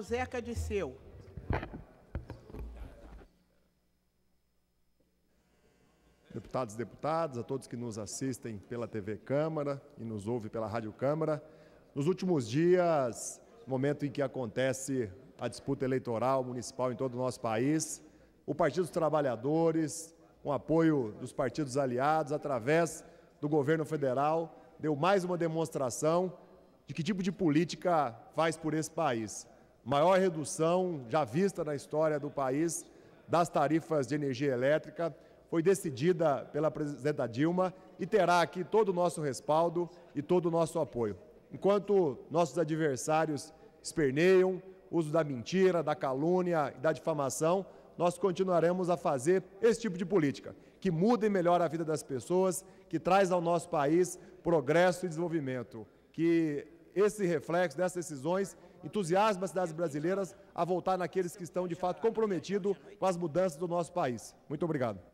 Zeca Disseu. Deputados e deputadas, a todos que nos assistem pela TV Câmara e nos ouvem pela Rádio Câmara. Nos últimos dias, momento em que acontece a disputa eleitoral municipal em todo o nosso país, o Partido dos Trabalhadores, com apoio dos partidos aliados, através do governo federal, deu mais uma demonstração de que tipo de política faz por esse país. Maior redução já vista na história do país das tarifas de energia elétrica foi decidida pela presidenta Dilma e terá aqui todo o nosso respaldo e todo o nosso apoio. Enquanto nossos adversários esperneiam, uso da mentira, da calúnia e da difamação, nós continuaremos a fazer esse tipo de política, que muda e melhora a vida das pessoas, que traz ao nosso país progresso e desenvolvimento, que esse reflexo dessas decisões entusiasma as cidades brasileiras a voltar naqueles que estão de fato comprometidos com as mudanças do nosso país. Muito obrigado.